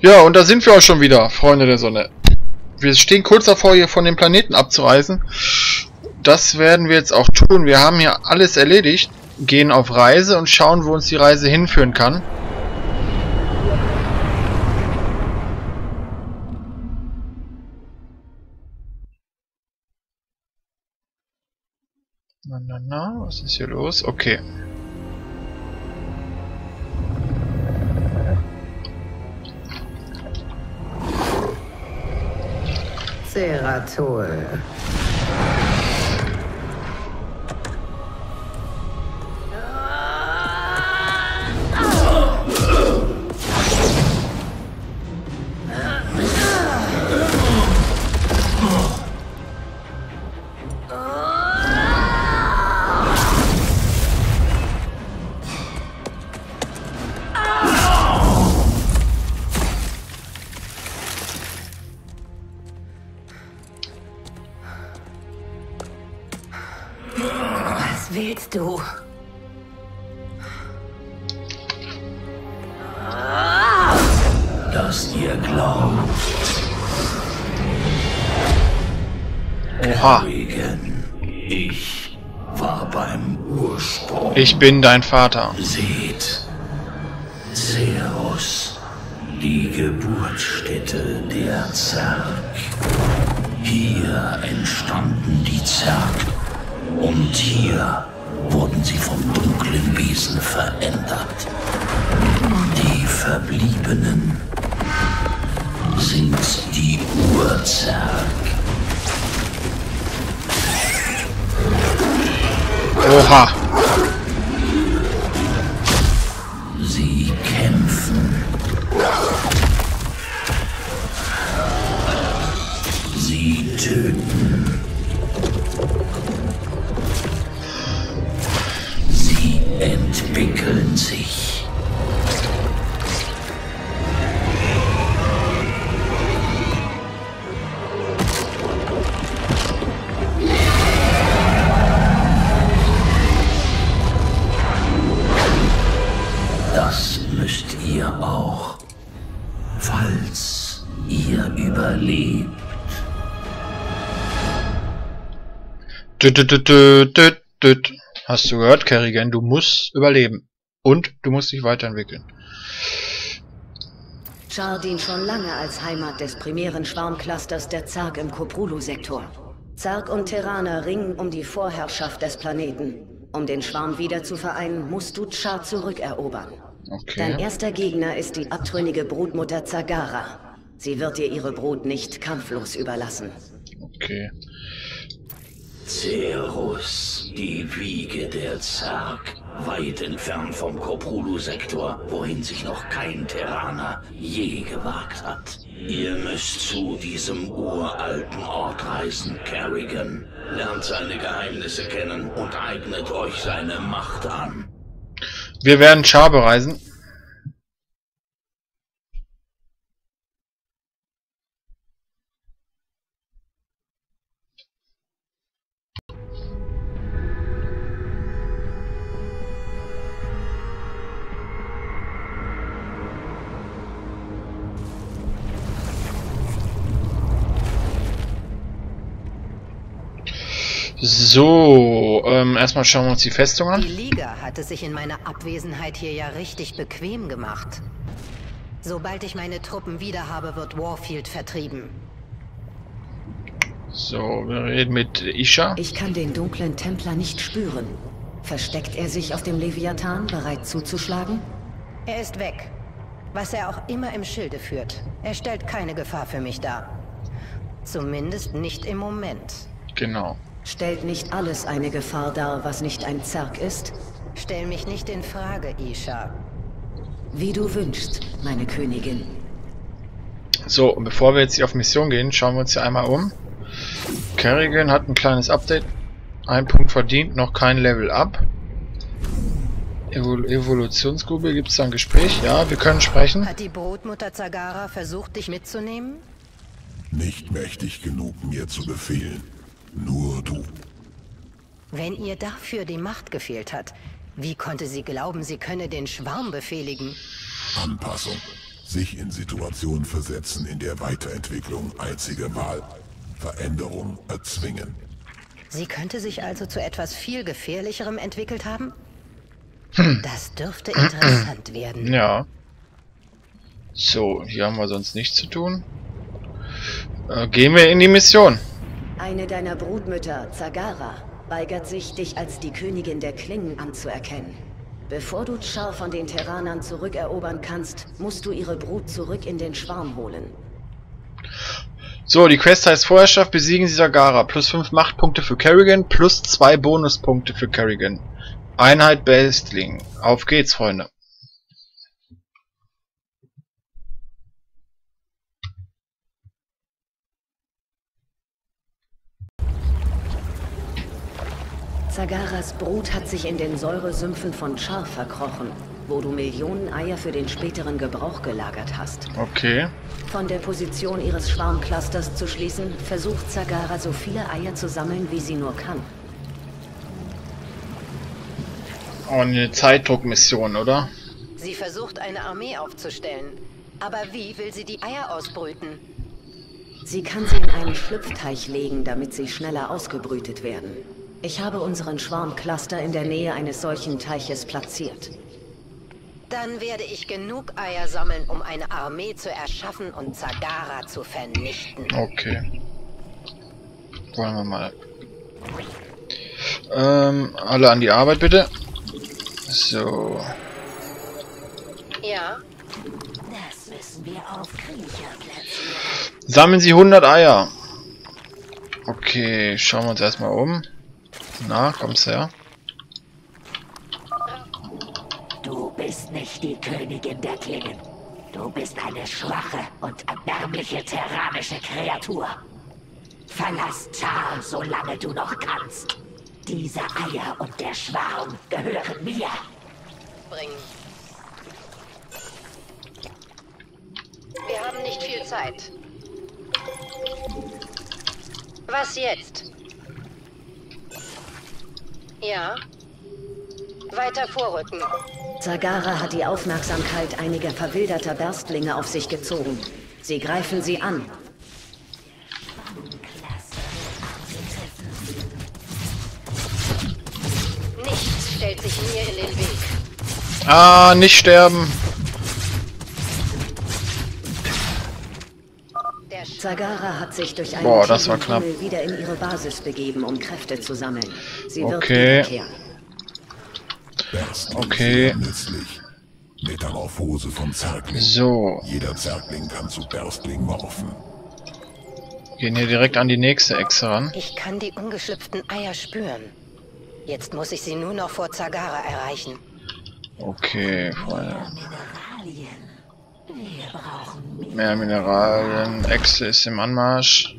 Ja, und da sind wir auch schon wieder, Freunde der Sonne. Wir stehen kurz davor, hier von dem Planeten abzureisen. Das werden wir jetzt auch tun. Wir haben hier alles erledigt, gehen auf Reise und schauen, wo uns die Reise hinführen kann. Na, na, na, was ist hier los? Okay. Ceratol. Ich bin dein Vater. Seht, Cerus, die Geburtsstätte der Zerg. Hier entstanden die Zerg und hier wurden sie vom dunklen Wesen verändert. Die Verbliebenen sind die Urzerg. Oha. Kämpfen. Sie töten. Sie entwickeln sich. Hast du gehört, Kerrigan? Du musst überleben. Und du musst dich weiterentwickeln. Char dient schon lange als Heimat des primären Schwarmclusters der Zerg im Koprulu-Sektor. Zerg und Terraner ringen um die Vorherrschaft des Planeten. Um den Schwarm wieder zu vereinen, musst du Char zurückerobern. Dein Okay. erster Gegner ist die abtrünnige Brutmutter Zagara. Sie wird dir ihre Brut nicht kampflos überlassen. Okay. Cerus, die Wiege der Zerg, weit entfernt vom Koprulu-Sektor, wohin sich noch kein Terraner je gewagt hat. Ihr müsst zu diesem uralten Ort reisen, Kerrigan. Lernt seine Geheimnisse kennen und eignet euch seine Macht an. Wir werden Char bereisen. So, ähm, erstmal schauen wir uns die Festung Die an. Liga hatte sich in meiner Abwesenheit hier ja richtig bequem gemacht. Sobald ich meine Truppen wieder habe, wird Warfield vertrieben. So, wir reden mit Isha. Ich kann den dunklen Templer nicht spüren. Versteckt er sich auf dem Leviathan, bereit zuzuschlagen? Er ist weg. Was er auch immer im Schilde führt. Er stellt keine Gefahr für mich dar. Zumindest nicht im Moment. Genau. Stellt nicht alles eine Gefahr dar, was nicht ein Zerg ist? Stell mich nicht in Frage, Isha. Wie du wünschst, meine Königin. So, und bevor wir jetzt hier auf Mission gehen, schauen wir uns hier einmal um. Kerrigan hat ein kleines Update. Ein Punkt verdient, noch kein Level up. Evol Evolutionsgrube, gibt es da ein Gespräch? Ja, wir können sprechen. Hat die Brutmutter Zagara versucht, dich mitzunehmen? Nicht mächtig genug, mir zu befehlen. Nur du. Wenn ihr dafür die Macht gefehlt hat, wie konnte sie glauben, sie könne den Schwarm befehligen? Anpassung. Sich in Situationen versetzen, in der Weiterentwicklung einzige Wahl, Veränderung erzwingen. Sie könnte sich also zu etwas viel Gefährlicherem entwickelt haben? Das dürfte interessant werden. Ja. So, hier haben wir sonst nichts zu tun. Äh, gehen wir in die Mission. Eine deiner Brutmütter, Zagara, weigert sich, dich als die Königin der Klingen anzuerkennen. Bevor du Char von den Terranern zurückerobern kannst, musst du ihre Brut zurück in den Schwarm holen. So, die Quest heißt Vorherrschaft besiegen Sie Sagara. Plus 5 Machtpunkte für Kerrigan, plus 2 Bonuspunkte für Kerrigan. Einheit Bestling. Auf geht's, Freunde. Zagaras Brut hat sich in den Säuresümpfen von Char verkrochen, wo du Millionen Eier für den späteren Gebrauch gelagert hast. Okay. Von der Position ihres Schwarmclusters zu schließen, versucht Zagara so viele Eier zu sammeln, wie sie nur kann. Oh, eine Zeitdruckmission, oder? Sie versucht eine Armee aufzustellen. Aber wie will sie die Eier ausbrüten? Sie kann sie in einen Schlüpfteich legen, damit sie schneller ausgebrütet werden. Ich habe unseren Schwarmcluster in der Nähe eines solchen Teiches platziert. Dann werde ich genug Eier sammeln, um eine Armee zu erschaffen und Zagara zu vernichten. Okay. Wollen wir mal. Ähm, alle an die Arbeit bitte. So. Ja, Das müssen wir auf Kriecher. Sammeln Sie 100 Eier. Okay, schauen wir uns erstmal um. Na, kommst her. Du bist nicht die Königin der Klingen. Du bist eine schwache und erbärmliche terranische Kreatur. Verlass Char, solange du noch kannst. Diese Eier und der Schwarm gehören mir. bringen. Wir haben nicht viel Zeit. Was jetzt? Ja. Weiter vorrücken. Zagara hat die Aufmerksamkeit einiger verwilderter Berstlinge auf sich gezogen. Sie greifen sie an. Nichts stellt sich mir in den Weg. Ah, nicht sterben. Zagara hat sich durch einen Boah, das war knapp. Tunnel wieder in ihre Basis begeben, um Kräfte zu sammeln. Sie wird Okay. wiederkehren. Berstling Okay. Metamorphose von Zergling. So, Jeder Zergling kann zu Berstling morphen. gehen hier direkt an die nächste Echse ran. Ich kann die ungeschlüpften Eier spüren. Jetzt muss ich sie nur noch vor Zagara erreichen. Okay, Freunde. Mineralien. Wir brauchen mehr. Mineralien. Echse ist im Anmarsch.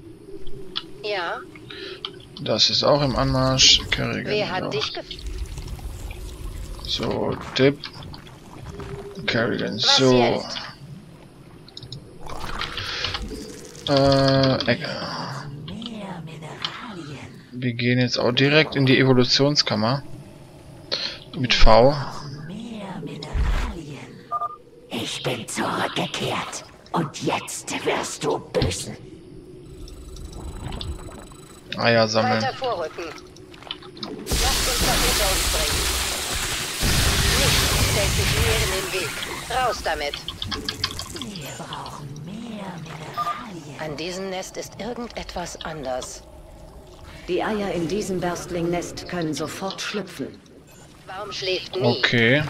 Ja, Das ist auch im Anmarsch. Kerrigan wer hat dich. So, Dip. Kerrigan, so. jetzt? Äh, Eck- Mehr Mineralien. wir gehen jetzt auch direkt in die Evolutionskammer. Mit V. Mehr. Ich bin zurückgekehrt. Und jetzt wirst du büßen. Eier sammeln. Weiter vorrücken. Lasst uns das hinter uns bringen. Nichts stellt sich mir in den Weg. Raus damit. Wir brauchen mehr Mineralien. An diesem Nest ist irgendetwas anders. Die Eier in diesem Berstlingnest können sofort schlüpfen. Warum schläft nie? Okay.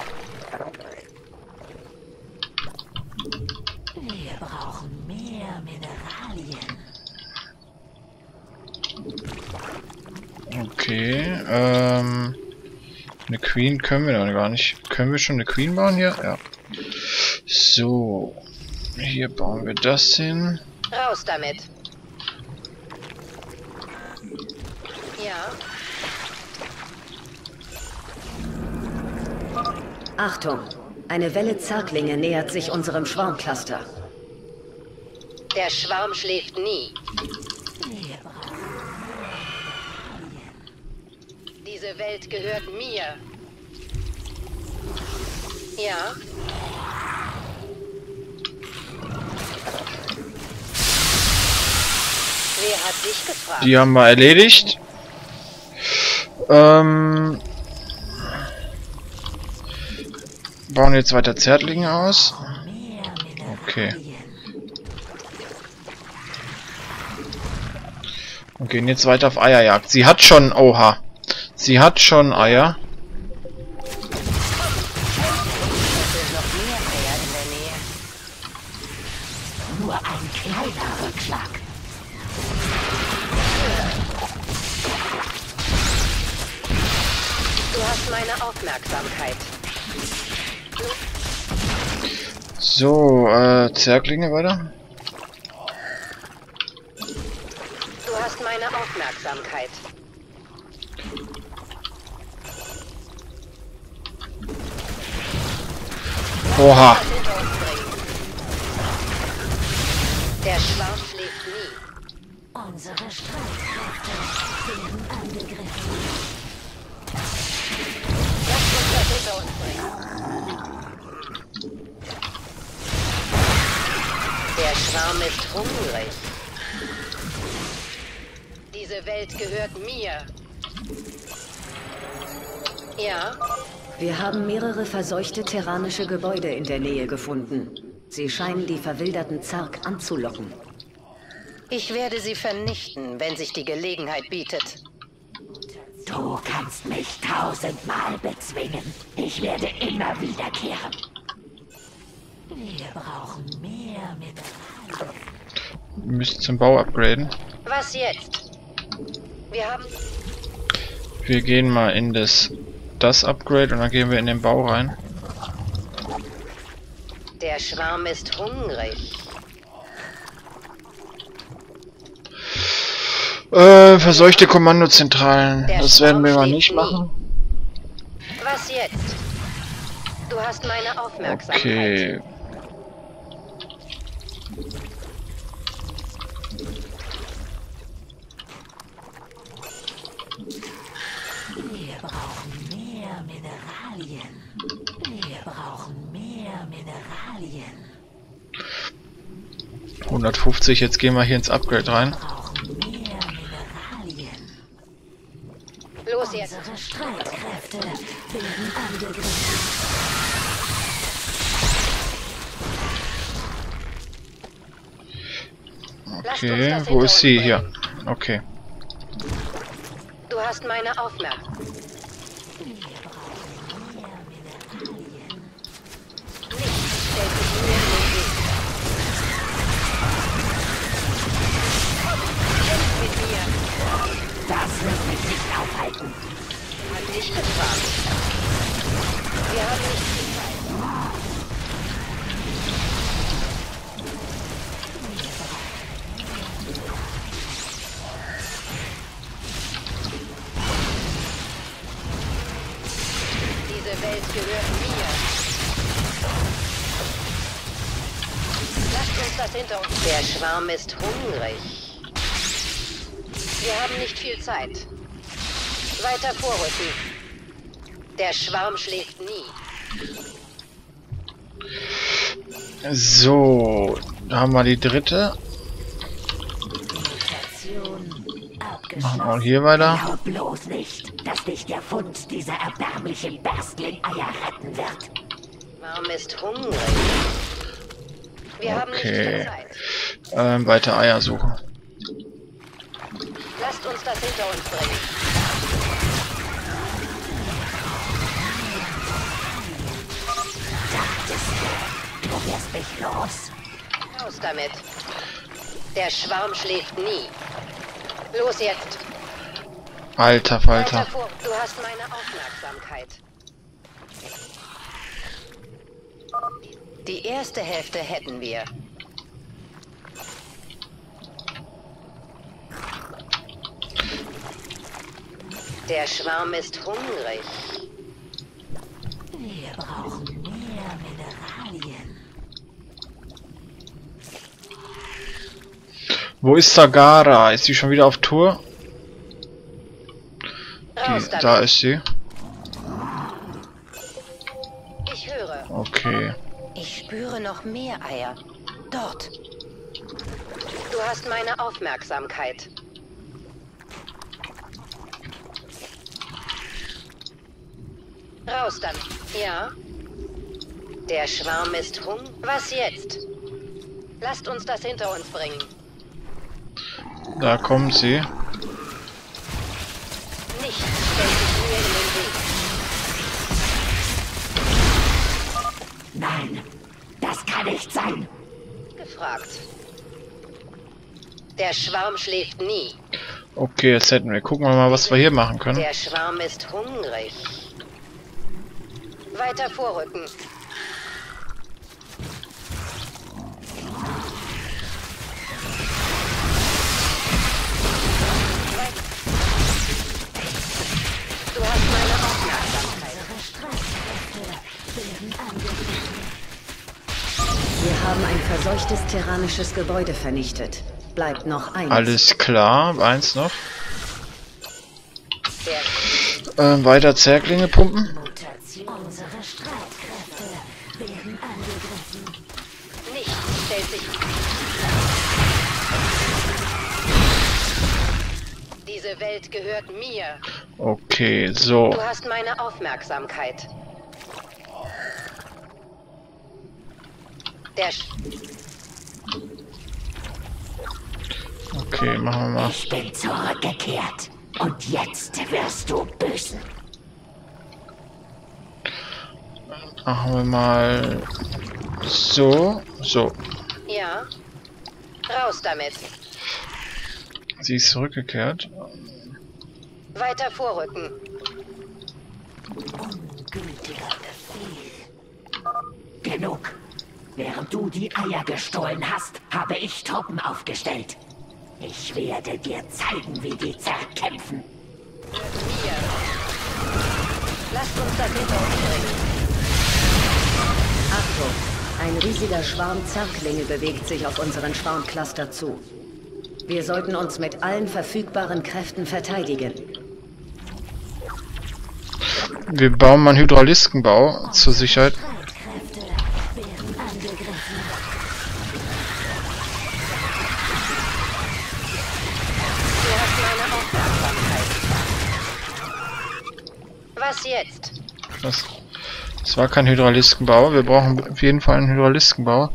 Wir brauchen Mineralien. Okay. Ähm. Eine Queen können wir noch gar nicht. Können wir schon eine Queen bauen hier? Ja. So. Hier bauen wir das hin. Raus damit. Ja, Achtung! Eine Welle Zerglinge nähert sich unserem Schwarmcluster. Der Schwarm schläft nie. Diese Welt gehört mir. Ja? Wer hat dich gefragt? Die haben wir erledigt. Ähm... Bauen jetzt weiter Zärtlinge aus. Okay. Und gehen jetzt weiter auf Eierjagd. Sie hat schon... Oha. Sie hat schon Eier. Nur ein kleiner Rückschlag. Du hast meine Aufmerksamkeit. So, äh, Zerklinge weiter. Hast meine Aufmerksamkeit. Oha. Das. Der Schwarm schläft nie. Unsere Streitkräfte werden angegriffen. Lasst uns das hinter uns bringen. Der Schwarm ist hungrig. Welt gehört mir. Ja, Wir haben mehrere verseuchte terranische Gebäude in der Nähe gefunden. Sie scheinen die verwilderten Zark anzulocken. ich werde sie vernichten, wenn sich die Gelegenheit bietet. Du kannst mich tausendmal bezwingen. Ich werde immer wiederkehren. Wir brauchen mehr Mineralien. Wir müssen zum Bau upgraden. Was jetzt? Wir haben Wir gehen mal in das das Upgrade und dann gehen wir in den Bau rein. Der Schwarm ist hungrig. Äh, verseuchte Kommandozentralen. Das werden wir mal nicht machen. Was jetzt? Du hast meine Aufmerksamkeit. Okay. Wir brauchen mehr Mineralien. Wir brauchen mehr Mineralien. 150, jetzt gehen wir hier ins Upgrade rein. Brauchen mehr Mineralien. Los jetzt. Unsere Streitkräfte werden angegriffen. Okay, wo ist sie? Hier. Okay. Du hast meine Aufmerksamkeit. Schwarm ist hungrig. Wir haben nicht viel Zeit. Weiter vorrücken. Der Schwarm schläft nie. So, da haben wir die dritte. Machen wir hier weiter. Glaub bloß nicht, dass dich der Fund dieser erbärmlichen Berstling-Eier retten wird. Warm ist hungrig. Wir haben nicht Okay. viel Zeit. Ähm, weiter Eier suchen. Lasst uns das hinter uns bringen. Du wirst mich los. Raus damit. Der Schwarm schläft nie. Los jetzt. Alter Falter. vor. Du hast meine Aufmerksamkeit. Die erste Hälfte hätten wir. Der Schwarm ist hungrig. Wir brauchen mehr Mineralien. Wo ist Sagara? Ist sie schon wieder auf Tour? Die, da ist sie. Ich höre. Okay. Ich spüre noch mehr Eier. Dort. Du hast meine Aufmerksamkeit. Raus damit. Ja. Der Schwarm ist hung. Was jetzt? Lasst uns das hinter uns bringen. Da kommen sie. Nichts stellt sich mir in den Weg. Nein, das kann nicht sein. Gefragt. Der Schwarm schläft nie. Okay, jetzt hätten wir. Gucken wir mal, was wir hier machen können. Der Schwarm ist hungrig. Weiter vorrücken. Du hast meine Aufmerksamkeit. Wir haben ein verseuchtes terranisches Gebäude vernichtet. Bleibt noch eins. Alles klar. Eins noch. Ähm, weiter Zerklinge pumpen. Diese Welt gehört mir. Okay, so. Du hast meine Aufmerksamkeit. Der Sch Okay, machen wir mal. Ich bin zurückgekehrt. Und jetzt wirst du büßen. Machen wir mal so. So. Ja. Raus damit. Sie ist zurückgekehrt. Weiter vorrücken. Ungültiger Befehl. Genug. Während du die Eier gestohlen hast, habe ich Truppen aufgestellt. Ich werde dir zeigen, wie die zerkämpfen. Mir. Lasst uns das hinter uns bringen. Achtung! Ein riesiger Schwarm Zerklinge bewegt sich auf unseren Schwarmcluster zu. Wir sollten uns mit allen verfügbaren Kräften verteidigen. Wir bauen mal einen Hydraliskenbau zur Sicherheit. Was jetzt? Das, das war kein Hydraliskenbau. Wir brauchen auf jeden Fall einen Hydraliskenbau.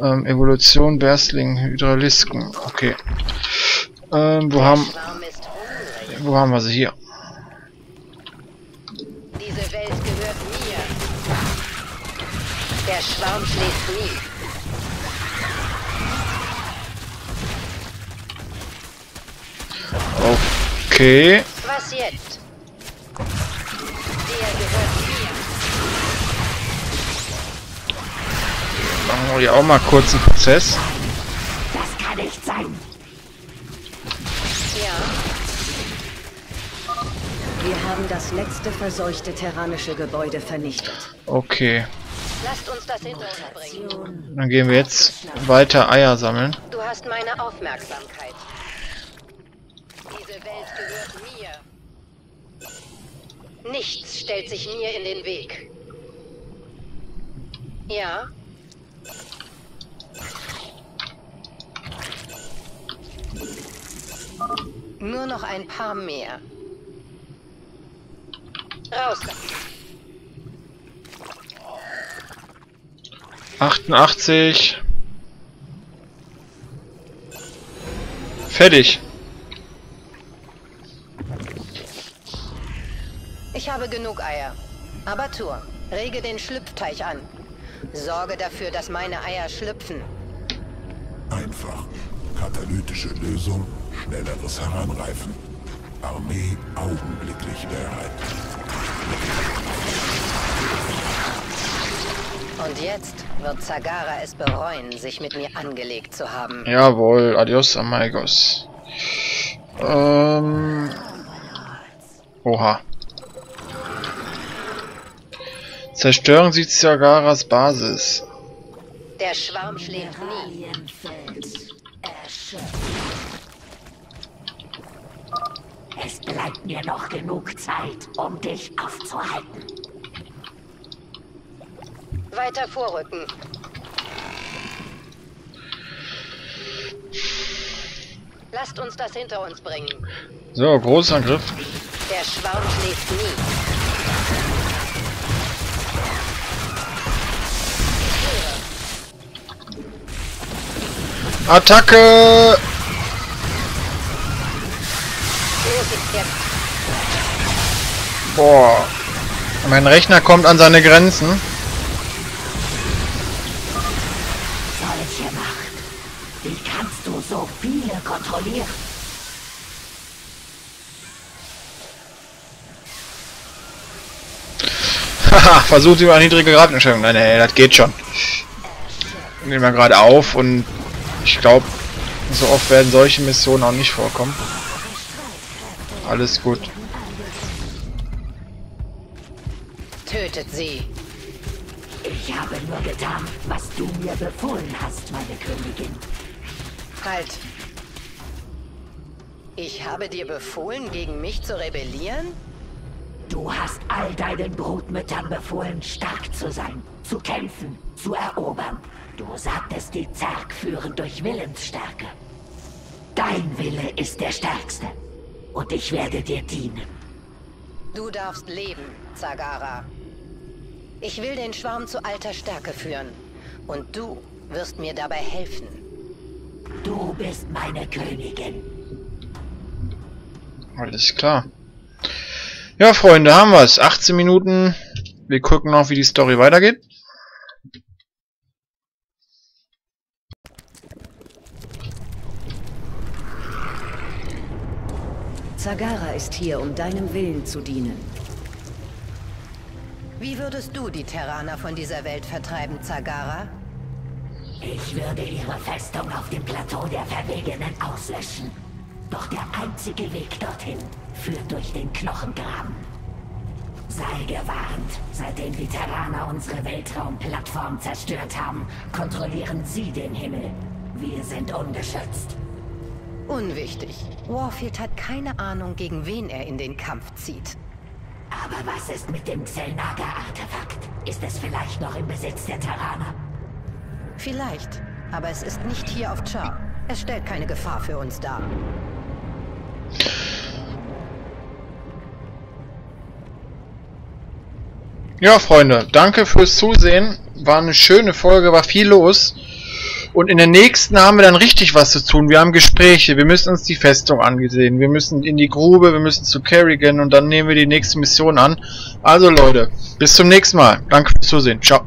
Ähm, Evolution, Berstling, Hydralisken. Okay. Ähm, wo haben, wo haben wir sie hier? Diese Welt gehört mir. Der Schwarm schläft nie. Okay. Was jetzt? Machen wir hier auch mal kurz einen Prozess. Das kann nicht sein. Ja. Wir haben das letzte verseuchte terranische Gebäude vernichtet. Okay. Lasst uns das hinter uns bringen. Dann gehen wir jetzt weiter Eier sammeln. Du hast meine Aufmerksamkeit. Diese Welt gehört mir. Nichts stellt sich mir in den Weg. Ja, nur noch ein paar mehr. Raus. da. 88. Fertig. Ich habe genug Eier. Aber Tour, rege den Schlüpfteich an. Sorge dafür, dass meine Eier schlüpfen. Einfach. Katalytische Lösung, schnelleres Heranreifen. Armee augenblicklich bereit. Und jetzt wird Zagara es bereuen, sich mit mir angelegt zu haben. Jawohl, adios amigos. Ähm. Oha. Zerstören Sie Zagaras Basis. Der Schwarm schläft nie. Es bleibt mir noch genug Zeit, um dich aufzuhalten. Weiter vorrücken. Lasst uns das hinter uns bringen. So, Großangriff. Der Schwarm schläft nie. Attacke! Boah. Mein Rechner kommt an seine Grenzen. Solche Macht. Wie kannst du so viele kontrollieren? Haha, versucht über eine niedrige Gradanstellung. Nein, nein, das geht schon. Nehmen wir gerade auf und ich glaube, so oft werden solche Missionen auch nicht vorkommen. Alles gut. Tötet sie. Ich habe nur getan, was du mir befohlen hast, meine Königin. Halt. Ich habe dir befohlen, gegen mich zu rebellieren? Du hast all deinen Brutmüttern befohlen, stark zu sein, zu kämpfen, zu erobern. Du sagtest, die Zerg führen durch Willensstärke. Dein Wille ist der stärkste. Und ich werde dir dienen. Du darfst leben, Zagara. Ich will den Schwarm zu alter Stärke führen. Und du wirst mir dabei helfen. Du bist meine Königin. Alles klar. Ja, Freunde, haben wir es. 18 Minuten. Wir gucken noch, wie die Story weitergeht. Zagara ist hier, um deinem Willen zu dienen. Wie würdest du die Terraner von dieser Welt vertreiben, Zagara? Ich würde ihre Festung auf dem Plateau der Verwegenen auslöschen. Doch der einzige Weg dorthin führt durch den Knochengraben. Sei gewarnt, seitdem die Terraner unsere Weltraumplattform zerstört haben, kontrollieren sie den Himmel. Wir sind ungeschützt. Unwichtig. Warfield hat keine Ahnung, gegen wen er in den Kampf zieht. Aber was ist mit dem Xelnaga-Artefakt? Ist es vielleicht noch im Besitz der Terraner? Vielleicht. Aber es ist nicht hier auf Char. Es stellt keine Gefahr für uns dar. Ja, Freunde, danke fürs Zusehen. War eine schöne Folge, war viel los. Und in der nächsten haben wir dann richtig was zu tun. Wir haben Gespräche, wir müssen uns die Festung angesehen, wir müssen in die Grube, wir müssen zu Kerrigan und dann nehmen wir die nächste Mission an. Also Leute, bis zum nächsten Mal. Danke fürs Zusehen. Ciao.